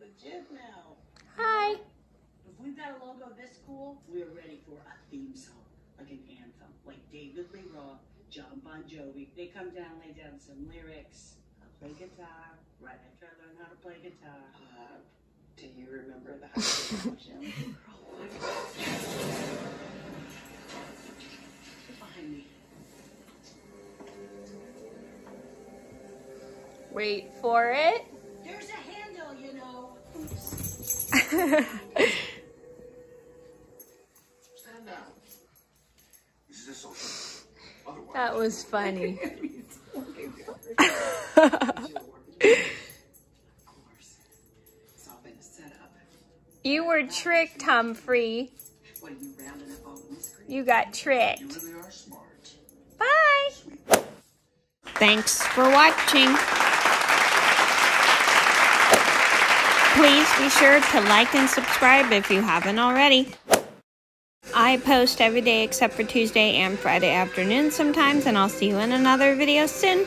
legit now. Hi. If we've got a logo this cool, we're ready for a theme song, like an anthem, like David Lee Roth, Jon Bon Jovi. They come down, lay down some lyrics. I play guitar right after I learn how to play guitar. Uh, do you remember the high school. Wait for it. There's Stand down. Is this okay? Otherwise, that was funny. Of course. It's all been a setup. you were tricked, Humphrey. You rounding up all the mystery? You got tricked. really are smart. Bye. Thanks for watching. Please be sure to like and subscribe if you haven't already. I post every day except for Tuesday and Friday afternoon sometimes, and I'll see you in another video soon.